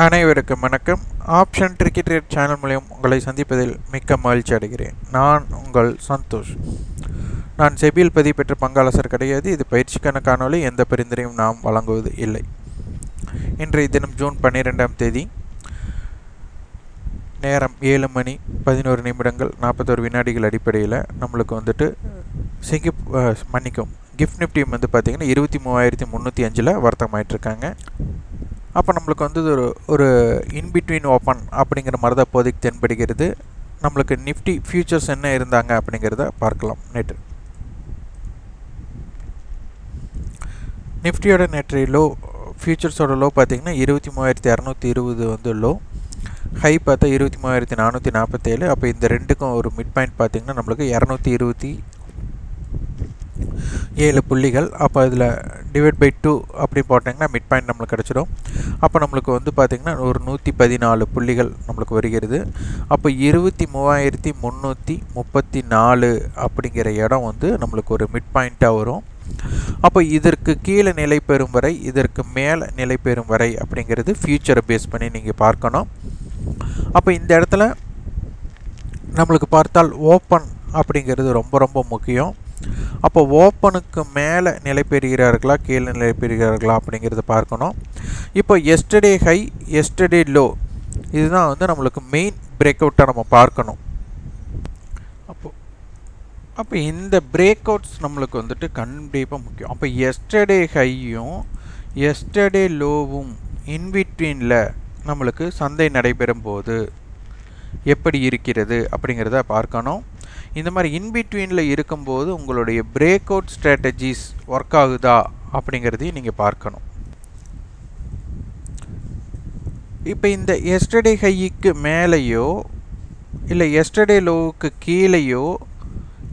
அனைவருக்கும் வணக்கம். Option cricket rate channel மூலியம் உங்களை சந்திப்பதில் மிக்க மகிழ்ச்சி அடைகிறேன். நான் உங்கள் சந்தோஷ். நான் செபியில் பதிவு பெற்ற பங்காளசர் கிடையாது. இது பயிற்சிக்கான காணொளி. எந்த பரிந்துரையும் நாம் வழங்குவது இல்லை. இன்றைய தினம் ஜூன் பன்னிரெண்டாம் தேதி நேரம் ஏழு மணி பதினோரு நிமிடங்கள். நாற்பத்தோரு வினாடிகள் அடிப்படையில் நம்மளுக்கு வந்துட்டு சிங்கிப் மன்னிக்கும் கிஃப்ட் நிஃப்டி வந்து பார்த்திங்கன்னா இருபத்தி மூவாயிரத்தி முந்நூற்றி அஞ்சில் வர்த்தகமாயிட்ருக்காங்க அப்போ நம்மளுக்கு வந்து ஒரு ஒரு இன்பிட்வீன் ஓப்பன் அப்படிங்கிற மாதிரி தான் இப்போதைக்கு தென்படுகிறது. நம்மளுக்கு நிஃப்டி ஃபியூச்சர்ஸ் என்ன இருந்தாங்க அப்படிங்கிறத பார்க்கலாம் நேற்று. நிஃப்டியோட நேற்றைய லோ ஃபியூச்சர்ஸோட லோ பார்த்திங்கன்னா இருபத்தி மூவாயிரத்தி இரநூத்தி இருபது வந்து லோ ஹை பார்த்தா இருபத்தி மூவாயிரத்தி நானூற்றி நாற்பத்தேழு. அப்போ இந்த ரெண்டுக்கும் ஒரு மிட் பாயிண்ட் பார்த்திங்கன்னா நம்மளுக்கு இரநூத்தி இருபத்தி ஏழு புள்ளிகள். அப்போ அதில் டிவைட் பை டூ அப்படி போட்டிங்கன்னா மிட் பாயிண்ட் நம்மளுக்கு கிடச்சிடும். அப்போ நம்மளுக்கு வந்து பார்த்திங்கன்னா ஒரு நூற்றி பதினாலு புள்ளிகள் நம்மளுக்கு வருகிறது. அப்போ இருபத்தி மூவாயிரத்தி முந்நூற்றி முப்பத்தி நாலு அப்படிங்கிற இடம் வந்து நம்மளுக்கு ஒரு மிட் பாயிண்ட்டாக வரும். அப்போ இதற்கு கீழே நிலை பெறும் வரை இதற்கு மேலே நிலை பெறும் வரை அப்படிங்கிறது ஃப்யூச்சரை பேஸ் பண்ணி நீங்கள் பார்க்கணும். அப்போ இந்த இடத்துல நம்மளுக்கு பார்த்தால் ஓப்பன் அப்படிங்கிறது ரொம்ப ரொம்ப முக்கியம். அப்போ ஓப்பனுக்கு மேலே நிலை பெறுகிறார்களா கீழே நிலை பெறுகிறார்களா அப்படிங்கிறத பார்க்கணும். இப்போ எஸ்டர்டே ஹை எஸ்டர்டே லோ இதுதான் வந்து நம்மளுக்கு மெயின் பிரேக் அவுட்டாக நம்ம பார்க்கணும். அப்போ அப்போ இந்த பிரேக் அவுட்ஸ் நம்மளுக்கு வந்துட்டு கண்டிப்பாக முக்கியம். அப்போ எஸ்டர்டே ஹையும் எஸ்டர்டே லோவும் இன்பிட்வீனில் நம்மளுக்கு சந்தை நடைபெறும் போது எப்படி இருக்கிறது அப்படிங்கிறத பார்க்கணும். இந்த மாதிரி இன்பிட்வீனில் இருக்கும்போது உங்களுடைய பிரேக் அவுட் ஸ்ட்ராட்டஜிஸ் ஒர்க் ஆகுதா அப்படிங்கிறதையும் நீங்கள் பார்க்கணும். இப்போ இந்த எஸ்டர்டே ஹைக்கு மேலேயோ இல்லை எஸ்டர்டே லோவுக்கு கீழேயோ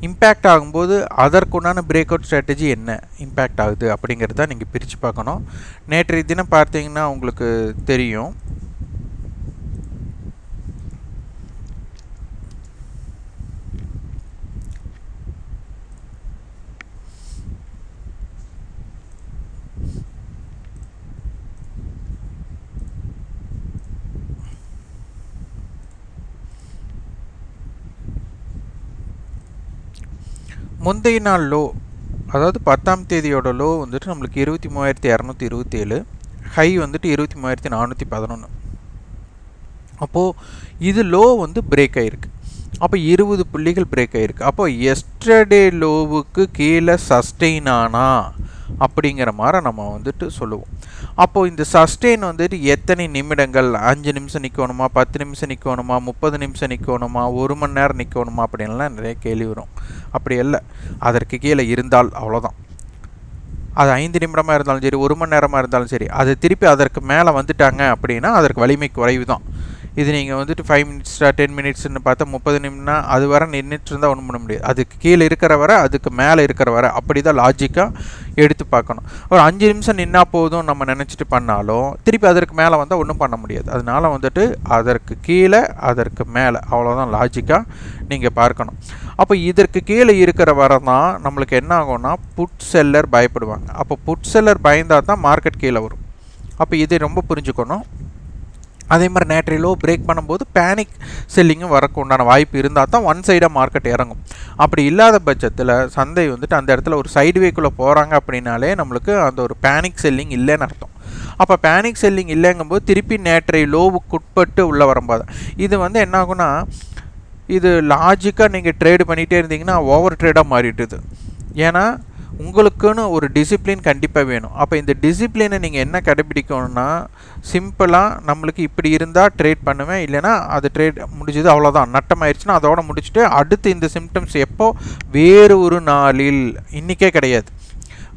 இம்பேக்ட் ஆகும்போது அதற்குண்டான பிரேக் அவுட் ஸ்ட்ராட்டஜி என்ன இம்பேக்ட் ஆகுது அப்படிங்கிறத நீங்கள் பிரித்து பார்க்கணும். நேற்றைய தினம் பார்த்தீங்கன்னா உங்களுக்கு தெரியும். முந்தைய நாள் லோ அதாவது பத்தாம் தேதியோட லோ வந்துட்டு நம்மளுக்கு இருபத்தி மூவாயிரத்தி இரநூத்தி இருபத்தேழு ஹை வந்துட்டு இருபத்தி மூவாயிரத்தி நானூற்றி பதினொன்று அப்போது இது லோ வந்து பிரேக் ஆகிருக்கு அப்போ இருபது புள்ளிகள் பிரேக் ஆகிருக்கு அப்போ எஸ்டர்டே லோவுக்கு கீழே சஸ்டெயின் ஆனால் அப்படிங்கிற மாதிரி நம்ம வந்துட்டு சொல்லுவோம். அப்போது இந்த சஸ்டெயின் வந்துட்டு எத்தனை நிமிடங்கள்? அஞ்சு நிமிஷம் நிற்கணுமா பத்து நிமிஷம் நிற்கணுமா முப்பது நிமிஷம் நிற்கணுமா ஒரு மணி நேரம் நிற்கணுமா அப்படின்லாம் நிறைய கேள்வி வரும். அப்படி இல்லை. அதற்கு கீழே இருந்தால் அவ்வளோதான் அது ஐந்து நிமிடமாக இருந்தாலும் சரி ஒரு மணி நேரமாக இருந்தாலும் சரி அது திருப்பி அதற்கு மேலே வந்துட்டாங்க அப்படின்னா அதற்கு வலிமை குறைவு தான் இது நீங்கள் வந்துட்டு ஃபைவ் மினிட்ஸா டென் மினிட்ஸ்னு பார்த்தா முப்பது நிமிடம்னா அது வர நின்றுட்டு இருந்தால் ஒன்றும் பண்ண முடியாது. அதுக்கு கீழே இருக்கிற வரை அதுக்கு மேலே இருக்கிற வர அப்படி தான் லாஜிக்காக எடுத்து பார்க்கணும். ஒரு அஞ்சு நிமிஷம் நின்னா போதும் நம்ம நினச்சிட்டு பண்ணாலும் திருப்பி அதற்கு மேலே வந்தால் ஒன்றும் பண்ண முடியாது. அதனால் வந்துட்டு அதற்கு கீழே அதற்கு மேலே அவ்வளோதான் லாஜிக்காக நீங்கள் பார்க்கணும். அப்போ இதற்கு கீழே இருக்கிற வர தான் நம்மளுக்கு என்ன ஆகும்னா புட் செல்லர் பயப்படுவாங்க. அப்போ புட் செல்லர் பயந்தால் தான் மார்க்கெட் கீழே வரும். அப்போ இதை ரொம்ப புரிஞ்சுக்கணும். அதே மாதிரி நேற்றைய லோ பிரேக் பண்ணும்போது பேனிக் செல்லிங்கும் வரக்கு உண்டான வாய்ப்பு இருந்தால் தான் ஒன் சைடாக மார்க்கெட் இறங்கும். அப்படி இல்லாத பட்சத்தில் சந்தை வந்துட்டு அந்த இடத்துல ஒரு சைடு வேக்குள்ளே போகிறாங்க அப்படின்னாலே நம்மளுக்கு அந்த ஒரு பேனிக் செல்லிங் இல்லைன்னு அர்த்தம். அப்போ பேனிக் செல்லிங் இல்லைங்கும்போது திருப்பி நேற்றைய லோவுக்கு உட்பட்டு உள்ளே வரும்போது. இது வந்து என்ன ஆகுனா இது லாஜிக்காக நீங்கள் ட்ரேடு பண்ணிகிட்டே இருந்தீங்கன்னா ஓவர் ட்ரேடாக மாறிட்டுது ஏன்னா உங்களுக்குன்னு ஒரு டிசிப்ளின் கண்டிப்பாக வேணும். அப்போ இந்த டிசிப்ளினை நீங்கள் என்ன கடைபிடிக்கணும்னா சிம்பிளாக நம்மளுக்கு இப்படி இருந்தால் ட்ரேட் பண்ணுவேன் இல்லைனா அது ட்ரேட் முடிஞ்சது அவ்வளோதான் நட்டமாயிருச்சுன்னா அதோட முடிச்சுட்டு அடுத்து இந்த சிம்டம்ஸ் எப்போ? வேறு ஒரு நாளில். இன்றைக்கே கிடையாது.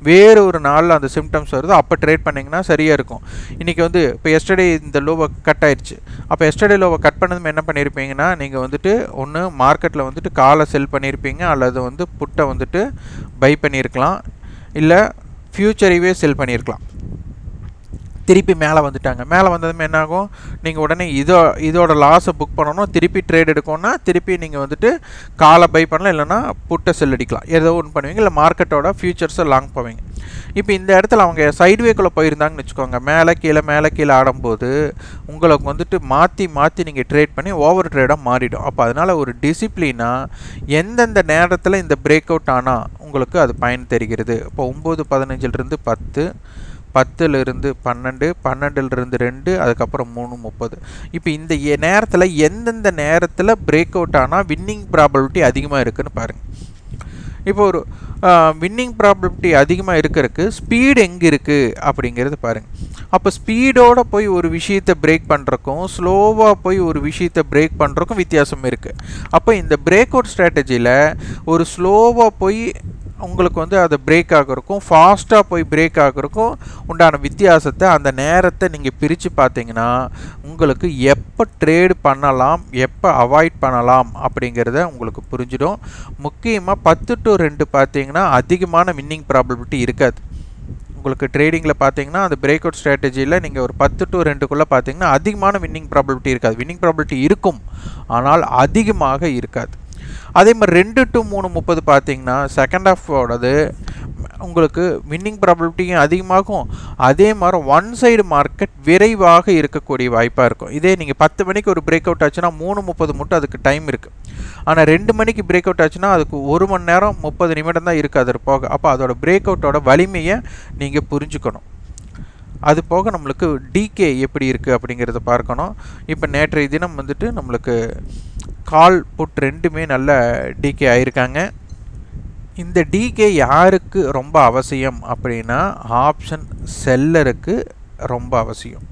வேறு ஒரு நாளில் அந்த சிம்டம்ஸ் வருது. அப்போ ட்ரேட் பண்ணிங்கன்னா சரியாக இருக்கும். இன்றைக்கி வந்து இப்போ எஸ்டர்டே இந்த லோவை கட் ஆயிடுச்சு அப்போ எஸ்டர்டே லோவை கட் பண்ணதும் என்ன பண்ணியிருப்பீங்கன்னா நீங்கள் வந்துட்டு ஒன்று மார்க்கெட்டில் வந்துட்டு காலை செல் பண்ணியிருப்பீங்க அல்லது வந்து புட்டை வந்துட்டு பை பண்ணியிருக்கலாம். இல்லை ஃப்யூச்சரைவே செல் பண்ணியிருக்கலாம். திருப்பி மேலே வந்துட்டாங்க. மேலே வந்ததுமே என்னாகும்? நீங்கள் உடனே இதோ இதோட லாஸை புக் பண்ணணும். திருப்பி ட்ரேட் எடுக்கணும்னா திருப்பி நீங்கள் வந்துட்டு காலை பை பண்ணலாம். இல்லைன்னா புட்டை செல் அடிக்கலாம். ஏதோ ஒன்று பண்ணுவீங்க. இல்லை மார்க்கெட்டோட ஃபியூச்சர்ஸை லாங் போவீங்க. இப்போ இந்த இடத்துல அவங்க சைட்வேக்குள்ளே போயிருந்தாங்கன்னு வச்சுக்கோங்க. மேலே கீழே மேலே கீழே ஆடும்போது உங்களுக்கு வந்துட்டு மாற்றி மாற்றி நீங்கள் ட்ரேட் பண்ணி ஓவர் ட்ரேடாக மாறிடும். அப்போ அதனால் ஒரு டிசிப்ளினாக எந்தெந்த நேரத்தில் இந்த பிரேக் அவுட் ஆனால் உங்களுக்கு அது பயன் தெரிகிறது? இப்போ ஒம்பது பதினஞ்சிலிருந்து பத்து பத்துலேருந்து பன்னெண்டு பன்னெண்டுலேருந்து ரெண்டு அதுக்கப்புறம் மூணு முப்பது. இப்போ இந்த நேரத்தில் எந்தெந்த நேரத்தில் பிரேக் அவுட் ஆனால் வின்னிங் ப்ராபபிலிட்டி அதிகமாக இருக்குதுன்னு பாருங்கள் இப்போ ஒரு வின்னிங் ப்ராபபிலிட்டி அதிகமாக இருக்கிறதுக்கு ஸ்பீடு எங்கே இருக்குது அப்படிங்கிறது பாருங்கள் அப்போ ஸ்பீடோடு போய் ஒரு விஷயத்தை பிரேக் பண்ணுறக்கும் ஸ்லோவாக போய் ஒரு விஷயத்தை பிரேக் பண்ணுறக்கும் வித்தியாசம் இருக்குது அப்போ இந்த பிரேக் அவுட் ஸ்ட்ராட்டஜியில் ஒரு ஸ்லோவாக போய் உங்களுக்கு வந்து அதை பிரேக் ஆகிறக்கும் ஃபாஸ்ட்டாக போய் பிரேக் ஆகிறக்கும் உண்டான வித்தியாசத்தை அந்த நேரத்தை நீங்கள் பிரித்து பார்த்தீங்கன்னா உங்களுக்கு எப்போ ட்ரேடு பண்ணலாம் எப்போ அவாய்ட் பண்ணலாம் அப்படிங்கிறத உங்களுக்கு புரிஞ்சிடும். முக்கியமாக பத்து டு ரெண்டு பார்த்தீங்கன்னா அதிகமான வின்னிங் ப்ராபபிலிட்டி இருக்காது. உங்களுக்கு ட்ரேடிங்கில் பார்த்தீங்கன்னா அந்த பிரேக் அவுட் ஸ்ட்ராட்டஜியில் நீங்கள் ஒரு பத்து டு ரெண்டுக்குள்ளே பார்த்தீங்கன்னா அதிகமான வின்னிங் ப்ராபபிலிட்டி இருக்காது. வின்னிங் ப்ராபபிலிட்டி இருக்கும் ஆனால் அதிகமாக இருக்காது. அதே மாதிரி ரெண்டு டு மூணு முப்பது பார்த்தீங்கன்னா செகண்ட் ஹாஃபோடது உங்களுக்கு வின்னிங் ப்ராபபிலிட்டியும் அதிகமாகும். அதே மாதிரி ஒன் சைடு மார்க்கெட் விரைவாக இருக்கக்கூடிய வாய்ப்பாக இருக்கும். இதே நீங்கள் பத்து மணிக்கு ஒரு பிரேக் அவுட் ஆச்சுன்னா மூணு முப்பது மட்டும் அதுக்கு டைம் இருக்குது ஆனால் ரெண்டு மணிக்கு பிரேக் அவுட் ஆச்சுன்னா அதுக்கு ஒரு மணி நேரம் முப்பது நிமிடம் தான் இருக்குது அது போக. அப்போ அதோட பிரேக் அவுட்டோட வலிமையை நீங்கள் புரிஞ்சுக்கணும். அது போக நம்மளுக்கு டிகே எப்படி இருக்குது அப்படிங்கிறத பார்க்கணும். இப்போ நேற்றைய தினம் வந்துட்டு நம்மளுக்கு கால் புட் ரெண்டுமே நல்ல டிகே ஆயிருக்காங்க. இந்த டிகே யாருக்கு ரொம்ப அவசியம் அப்படின்னா ஆப்ஷன் செல்லருக்கு ரொம்ப அவசியம்.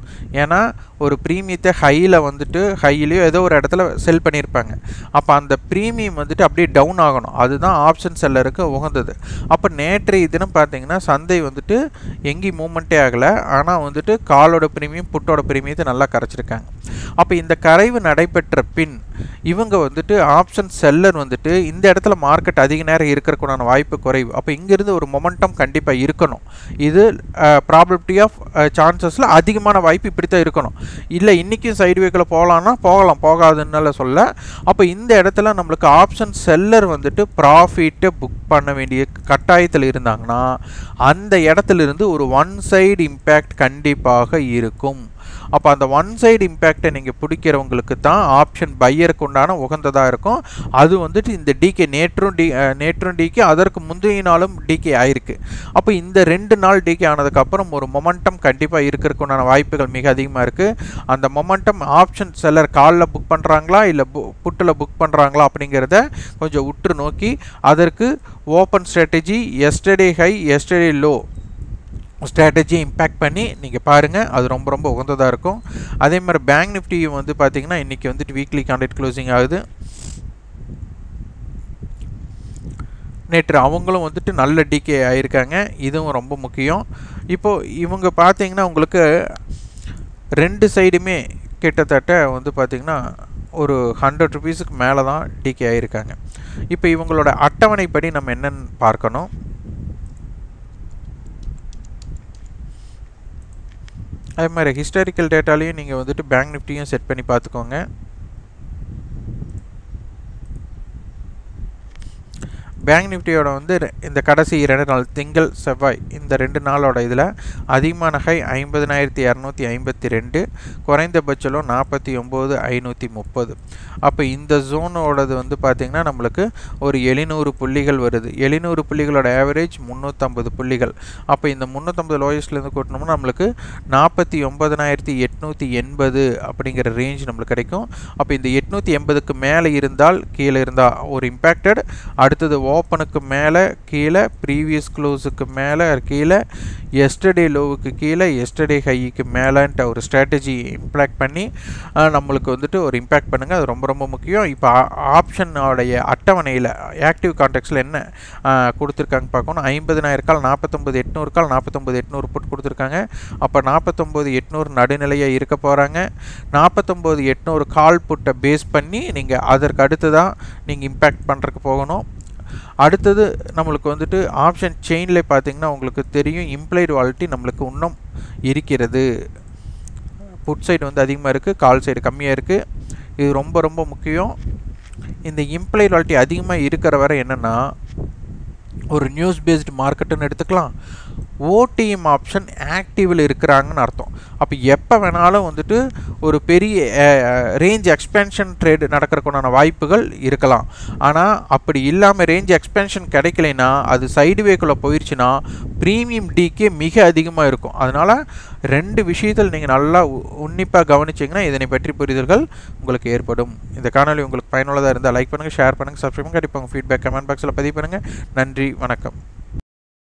ஏன்னா ஒரு ப்ரீமியத்தை ஹையில் வந்துட்டு ஹையிலையோ ஏதோ ஒரு இடத்துல செல் பண்ணியிருப்பாங்க அப்போ அந்த ப்ரீமியம் வந்துட்டு அப்படியே டவுன் ஆகணும். அதுதான் ஆப்ஷன் செல்லருக்கு உகந்தது. அப்போ நேற்றைய தினம் பார்த்தீங்கன்னா சந்தை வந்துட்டு எங்கேயும் மூமெண்ட்டே ஆகலை. ஆனால் வந்துட்டு காலோட ப்ரீமியம் புட்டோட ப்ரீமியத்தை நல்லா கரைச்சிருக்காங்க. அப்போ இந்த கரைவு நடைபெற்ற பின் இவங்க வந்துட்டு ஆப்ஷன் செல்லர் வந்துட்டு இந்த இடத்துல மார்க்கெட் அதிக நேரம் இருக்கிறதுக்குண்டான வாய்ப்பு குறைவு. அப்போ இங்கேருந்து ஒரு மொமெண்டம் கண்டிப்பாக இருக்கணும். இது ப்ராபபிலிட்டி ஆஃப் சான்ஸ் சான்சஸில் அதிகமான வாய்ப்பு இப்படி தான் இருக்கணும். இல்லை இன்றைக்கும் சைடு வேக்கில் போகலான்னா போகலாம் போகாதுன்னால சொல்ல. அப்போ இந்த இடத்துல நம்மளுக்கு ஆப்ஷன் செல்லர் வந்துட்டு ப்ராஃபிட்டை புக் பண்ண வேண்டிய கட்டாயத்தில் இருந்தாங்கன்னா அந்த இடத்துல இருந்து ஒரு ஒன் சைடு இம்பேக்ட் கண்டிப்பாக இருக்கும். அப்போ அந்த ஒன் சைடு இம்பேக்டை நீங்கள் பிடிக்கிறவங்களுக்கு தான் ஆப்ஷன் பையருக்கு உண்டான உகந்ததாக இருக்கும். அது வந்துட்டு இந்த டிகே நேற்றும் டி நேற்றும் டிகே அதற்கு முந்தைய நாளும் டிகே ஆயிருக்கு. அப்போ இந்த ரெண்டு நாள் டிகே ஆனதுக்கப்புறம் ஒரு மொமெண்டம் கண்டிப்பாக கண்டிப்பாக இருக்கிறதுக்குண்டான வாய்ப்புகள் மிக அதிகமாக இருக்குது அந்த மொமெண்டம் ஆப்ஷன் செல்லர் காலில் புக் பண்ணுறாங்களா இல்லை பு புட்டில் புக் பண்ணுறாங்களா அப்படிங்கிறத கொஞ்சம் உற்று நோக்கி அதற்கு open strategy yesterday high yesterday low ஸ்ட்ராட்டஜியை impact பண்ணி நீங்கள் பாருங்கள் அது ரொம்ப ரொம்ப உகந்ததாக இருக்கும். அதே மாதிரி பேங்க் நிஃப்டியும் வந்து பார்த்தீங்கன்னா இன்றைக்கி வந்துட்டு வீக்லி கான்ட்ராக்ட் க்ளோசிங் ஆகுது. நேற்று அவங்களும் வந்துட்டு நல்ல டிகே ஆகியிருக்காங்க இதுவும் ரொம்ப முக்கியம். இப்போது இவங்க பார்த்தீங்கன்னா உங்களுக்கு ரெண்டு சைடுமே கிட்டத்தட்ட வந்து பார்த்திங்கன்னா ஒரு ஹண்ட்ரட் ருபீஸுக்கு மேலே தான் டிகே ஆகியிருக்காங்க இப்போ இவங்களோட அட்டவணைப்படி நம்ம என்னென்னு பார்க்கணும். அதே மாதிரி ஹிஸ்டாரிக்கல் டேட்டாலையும் நீங்கள் வந்துட்டு பேங்க் நிஃப்டியும் செட் பண்ணி பார்த்துக்கோங்க. பேங்க் நிஃப்டியோட வந்து இந்த கடைசி இரண்டு நாள் திங்கள் செவ்வாய் இந்த ரெண்டு நாளோட இதில் அதிகமான ஹை ஐம்பதனாயிரத்தி இரநூத்தி ஐம்பத்தி ரெண்டு குறைந்தபட்சம் நாற்பத்தி ஒம்பது ஐநூற்றி முப்பது. அப்போ இந்த ஜோனோடது வந்து பார்த்திங்கன்னா நம்மளுக்கு ஒரு எழுநூறு புள்ளிகள் வருது. எழுநூறு புள்ளிகளோட ஆவரேஜ் முந்நூற்றம்பது புள்ளிகள். அப்போ இந்த முந்நூற்றம்பது லோயஸ்ட்லேருந்து கூட்டினோம்னா நம்மளுக்கு நாற்பத்தி ஒம்பதனாயிரத்தி எட்நூற்றி எண்பது அப்படிங்கிற ரேஞ்ச் நம்மளுக்கு கிடைக்கும். அப்போ இந்த எட்நூற்றி எண்பதுக்கு மேலே இருந்தால் கீழே இருந்தால் ஒரு இம்பேக்டட் அடுத்தது ஓ ஓப்பனுக்கு மேலே கீழே ப்ரீவியஸ் க்ளோஸுக்கு மேலே கீழே எஸ்டர்டே லோவுக்கு கீழே எஸ்டர்டே ஹைக்கு மேலேன்ட்டு ஒரு ஸ்ட்ராட்டஜி இம்பாக்ட் பண்ணி நம்மளுக்கு வந்துட்டு ஒரு இம்பேக்ட் பண்ணுங்கள் அது ரொம்ப ரொம்ப முக்கியம். இப்போ ஆப்ஷனோடைய அட்டவணையில் ஆக்டிவ் கான்டெக்ட்ஸில் என்ன கொடுத்துருக்காங்க பார்க்கணும். ஐம்பதினாயிரம் கால் நாற்பத்தொம்பது எட்நூறு கால் நாற்பத்தொம்பது எட்நூறு போட்டு கொடுத்துருக்காங்க. அப்போ நாற்பத்தொம்பது எட்நூறு நடுநிலையாக இருக்க போகிறாங்க நாற்பத்தொம்பது எட்நூறு கால் புட்டை பேஸ் பண்ணி நீங்கள் அதற்கு அடுத்து தான் நீங்கள் இம்பேக்ட் பண்ணுறதுக்கு போகணும். அடுத்தது நம்மளுக்கு வந்துட்டு ஆப்ஷன் செயினில் பார்த்தீங்கன்னா உங்களுக்கு தெரியும் இம்ப்ளைடு வாலிட்டி நம்மளுக்கு இன்னும் இருக்கிறது. புட் சைடு வந்து அதிகமாக இருக்குது கால் சைடு கம்மியாக இருக்குது இது ரொம்ப ரொம்ப முக்கியம். இந்த இம்ப்ளைடு வாலிட்டி அதிகமாக இருக்கிற வரை என்னென்னா ஒரு நியூஸ் பேஸ்டு மார்க்கெட்டுன்னு எடுத்துக்கலாம். ஓடிஎம் ஆப்ஷன் ஆக்டிவில் இருக்கிறாங்கன்னு அர்த்தம். அப்போ எப்போ வேணாலும் வந்துட்டு ஒரு பெரிய ரேஞ்ச் எக்ஸ்பென்ஷன் ட்ரேடு நடக்கிறக்குண்டான வாய்ப்புகள் இருக்கலாம். ஆனால் அப்படி இல்லாமல் ரேஞ்ச் எக்ஸ்பென்ஷன் கிடைக்கலைன்னா அது சைடுவேக்குள்ளே போயிடுச்சுன்னா ப்ரீமியம் டிக்கே மிக அதிகமாக இருக்கும். அதனால் ரெண்டு விஷயத்தில் நீங்கள் நல்லா உன்னிப்பாக கவனிச்சிங்கன்னா இதனை பற்றி புரிதல்கள் உங்களுக்கு ஏற்படும். இந்த காணொலி உங்களுக்கு பயனுள்ளதாக இருந்தால் லைக் பண்ணுங்கள் ஷேர் பண்ணுங்கள் சப்ஸ்கிரைப் பண்ணுங்கள் கண்டிப்பாக உங்கள் ஃபீட்பேக் கமெண்ட் பாக்ஸில் பதிவு பண்ணுங்கள் நன்றி வணக்கம்.